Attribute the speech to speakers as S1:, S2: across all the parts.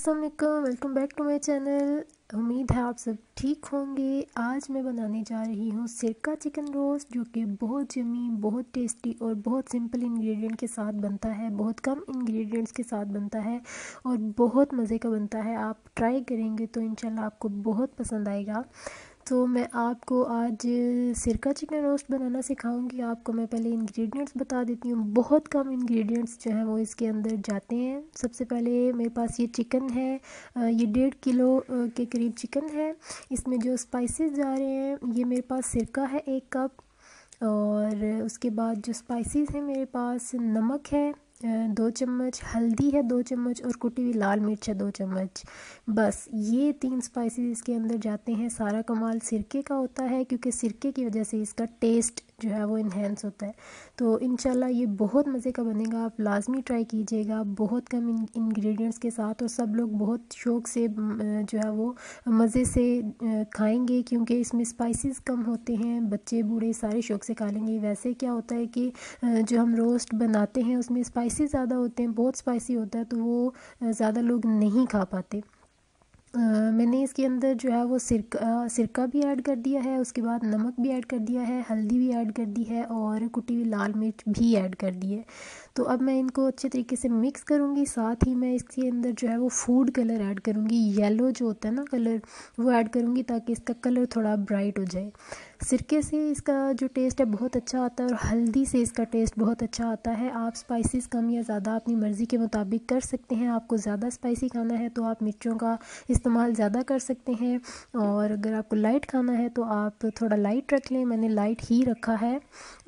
S1: Aslam welcome back to my channel उम्मीद है आप सब ठीक होंगे। आज मैं बनाने जा रही हूँ सिरका चिकन रोस्ट, जो कि बहुत जमी बहुत टेस्टी और बहुत सिंपल इंग्रेडिएंट के साथ बनता है। बहुत कम इंग्रेडिएंट्स के साथ बनता है और बहुत मज़े का बनता है। आप ट्राई करेंगे तो इंशाल्लाह आपको बहुत पसंद आएगा। तो मैं आपको आज सिरका चिकन रोस्ट बनाना सिखाऊँगी। आपको मैं पहले इंग्रेडिएंट्स बता देती हूँ। बहुत कम इंग्रेडिएंट्स जो हैं वो इसके अंदर जाते हैं। सबसे पहले मेरे पास ये चिकन है ये डेढ़ किलो के करीब चिकन है। इसमें जो स्पाइसेस जा रहे हैं, ये मेरे पास सिरका है एक कप और उसके बाद जो स्पाइसेस हैं मेरे पास नमक है। दो चम्मच हल्दी है, दो चम्मच और कुटी हुई लाल मिर्च है, दो चम्मच। बस, ये तीन स्पाइसेस इसके अंदर जाते हैं। सारा कमाल सिरके का होता है, क्योंकि सिरके की वजह से इसका टेस्ट जो है वो इन्हेंस होता है। तो इन ये बहुत मज़े का बनेगा, आप लाजमी ट्राई कीजिएगा। बहुत कम इंग्रेडिएंट्स के साथ और सब लोग बहुत शौक़ से जो है वो मज़े से खाएँगे, क्योंकि इसमें स्पाइसेस कम होते हैं। बच्चे बूढ़े सारे शौक़ से खा लेंगे। वैसे क्या होता है कि जो हम रोस्ट बनाते हैं, उसमें स्पाइसेस ज़्यादा होते हैं, बहुत स्पाइसी होता है तो वो ज़्यादा लोग नहीं खा पाते। मैंने इसके अंदर जो है वो सिरका सिरका भी ऐड कर दिया है, उसके बाद नमक भी ऐड कर दिया है, हल्दी भी ऐड कर दी है और कुटी हुई लाल मिर्च भी ऐड कर दी है। तो अब मैं इनको अच्छे तरीके से मिक्स करूँगी, साथ ही मैं इसके अंदर जो है वो फ़ूड कलर ऐड करूँगी, येलो जो होता है ना कलर, वो ऐड करूँगी ताकि इसका कलर थोड़ा ब्राइट हो जाए। सिरके से इसका जो टेस्ट है बहुत अच्छा आता है और हल्दी से इसका टेस्ट बहुत अच्छा आता है। आप स्पाइसेस कम या ज़्यादा अपनी मर्ज़ी के मुताबिक कर सकते हैं, आपको ज़्यादा स्पाइसी खाना है तो आप मिर्चों का इस्तेमाल ज़्यादा कर सकते हैं। और अगर आपको लाइट खाना है तो आप थोड़ा लाइट रख लें। मैंने लाइट ही रखा है।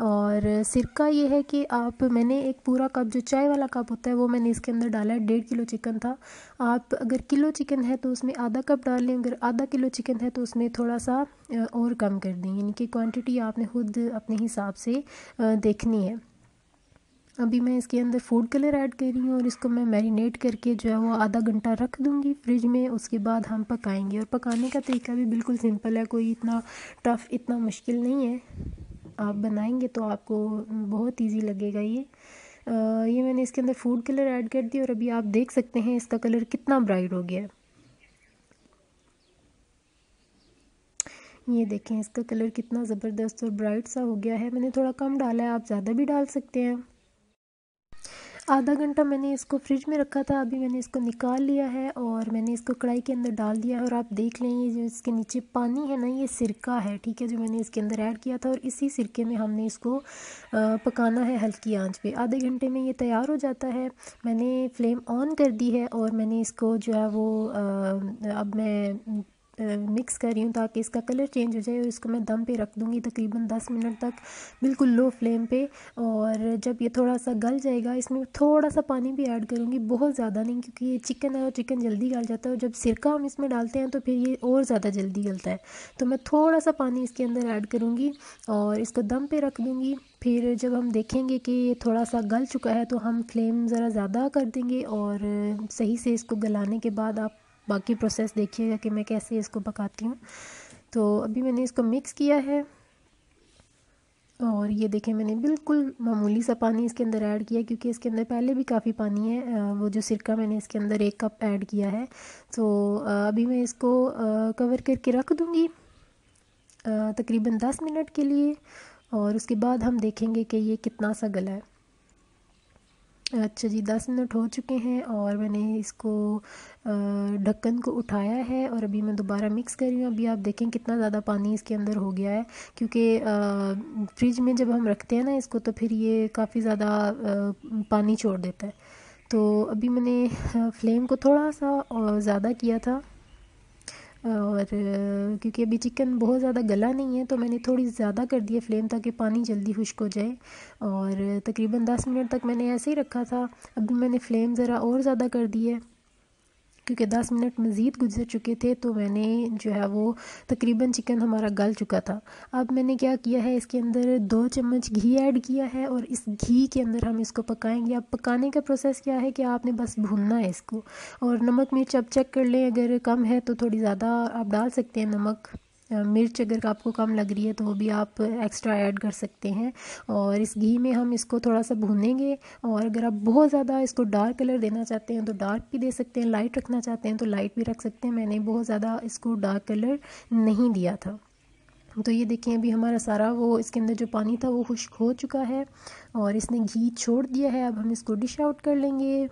S1: और सिरका ये है कि आप, मैंने एक पूरा कप, जो चाय वाला कप होता है, वो मैंने इसके अंदर डाला है। डेढ़ किलो चिकन था। आप अगर किलो चिकन है तो उसमें आधा कप डाल लें। अगर आधा किलो चिकन है तो उसमें थोड़ा सा और कम कर दें। यानी कि क्वांटिटी आपने खुद अपने हिसाब से देखनी है। अभी मैं इसके अंदर फ़ूड कलर ऐड कर रही हूँ और इसको मैं मैरिनेट करके जो है वो आधा घंटा रख दूँगी फ्रिज में। उसके बाद हम पकाएँगे और पकाने का तरीका भी बिल्कुल सिंपल है कोई इतना टफ़ इतना मुश्किल नहीं है। आप बनाएँगे तो आपको बहुत इजी लगेगा ये। आ, ये मैंने इसके अंदर फ़ूड कलर ऐड कर दिया और अभी आप देख सकते हैं इसका कलर कितना ब्राइट हो गया। है ये देखें इसका कलर कितना ज़बरदस्त और ब्राइट सा हो गया है। मैंने थोड़ा कम डाला है आप ज़्यादा भी डाल सकते हैं। आधा घंटा मैंने इसको फ्रिज में रखा था, अभी मैंने इसको निकाल लिया है और मैंने इसको कढ़ाई के अंदर डाल दिया है। और आप देख लें, ये जो इसके नीचे पानी है ना, ये सिरका है, ठीक है, जो मैंने इसके अंदर ऐड किया था। और इसी सिरके में हमने इसको पकाना है हल्की आँच पे। आधे घंटे में ये तैयार हो जाता है। मैंने फ्लेम ऑन कर दी है और मैंने इसको जो है वो अब मैं मिक्स कर रही हूँ ताकि इसका कलर चेंज हो जाए और इसको मैं दम पे रख दूँगी तकरीबन दस मिनट तक, बिल्कुल लो फ्लेम पे। और जब ये थोड़ा सा गल जाएगा, इसमें थोड़ा सा पानी भी ऐड करूँगी, बहुत ज़्यादा नहीं, क्योंकि ये चिकन है और चिकन जल्दी गल जाता है। और जब सिरका हम इसमें डालते हैं तो फिर ये और ज़्यादा जल्दी गलता है। तो मैं थोड़ा सा पानी इसके अंदर ऐड करूँगी और इसको दम पर रख दूँगी। फिर जब हम देखेंगे कि ये थोड़ा सा गल चुका है तो हम फ्लेम ज़रा ज़्यादा कर देंगे और सही से इसको गलाने के बाद आप बाकी प्रोसेस देखिएगा कि मैं कैसे इसको पकाती हूँ। तो अभी मैंने इसको मिक्स किया है। और ये देखें मैंने बिल्कुल मामूली सा पानी इसके अंदर ऐड किया क्योंकि इसके अंदर पहले भी काफ़ी पानी है। वो जो सिरका मैंने इसके अंदर एक कप ऐड किया है। तो अभी मैं इसको कवर करके रख दूँगी तकरीबन दस मिनट के लिए। और उसके बाद हम देखेंगे कि ये कितना सा गला है। अच्छा जी, दस मिनट हो चुके हैं और मैंने इसको ढक्कन को उठाया है और अभी मैं दोबारा मिक्स कर रही हूँ। अभी आप देखें कितना ज़्यादा पानी इसके अंदर हो गया है, क्योंकि फ्रिज में जब हम रखते हैं ना इसको तो फिर ये काफ़ी ज़्यादा पानी छोड़ देता है। तो अभी मैंने फ्लेम को थोड़ा सा ज़्यादा किया था। और क्योंकि अभी चिकन बहुत ज़्यादा गला नहीं है तो मैंने थोड़ी ज़्यादा कर दी है फ्लेम ताकि पानी जल्दी खुश्क हो जाए। और तकरीबन दस मिनट तक मैंने ऐसे ही रखा था। अभी मैंने फ्लेम ज़रा और ज़्यादा कर दी है। क्योंकि दस मिनट मज़ीद गुजर चुके थे तो मैंने जो है वो तकरीबन चिकन हमारा गल चुका था। अब मैंने क्या किया है, इसके अंदर दो चम्मच घी ऐड किया है और इस घी के अंदर हम इसको पकाएँगे। अब पकाने का प्रोसेस क्या है कि आपने बस भूनना है इसको। और नमक मिर्च अब चेक कर लें, अगर कम है तो थोड़ी ज़्यादा आप डाल सकते हैं नमक। मिर्च अगर आपको कम लग रही है तो वो भी आप एक्स्ट्रा ऐड कर सकते हैं। और इस घी में हम इसको थोड़ा सा भूनेंगे और अगर आप बहुत ज़्यादा इसको डार्क कलर देना चाहते हैं तो डार्क भी दे सकते हैं लाइट रखना चाहते हैं तो लाइट भी रख सकते हैं। मैंने बहुत ज़्यादा इसको डार्क कलर नहीं दिया था। तो ये देखें अभी हमारा सारा वो इसके अंदर जो पानी था वो खुश्क हो चुका है और इसने घी छोड़ दिया है। अब हम इसको डिश आउट कर लेंगे।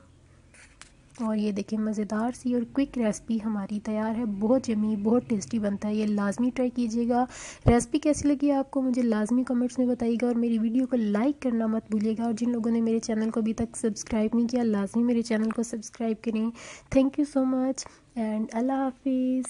S1: और ये देखिए, मज़ेदार सी और क्विक रेसिपी हमारी तैयार है। बहुत जमी बहुत टेस्टी बनता है। ये लाजमी ट्राई कीजिएगा। रेसिपी कैसी लगी आपको? मुझे लाजमी कमेंट्स में बताइएगा और मेरी वीडियो को लाइक करना मत भूलिएगा। और जिन लोगों ने मेरे चैनल को अभी तक सब्सक्राइब नहीं किया, लाजमी मेरे चैनल को सब्सक्राइब करें। Thank you so much and अल्लाह हाफिज़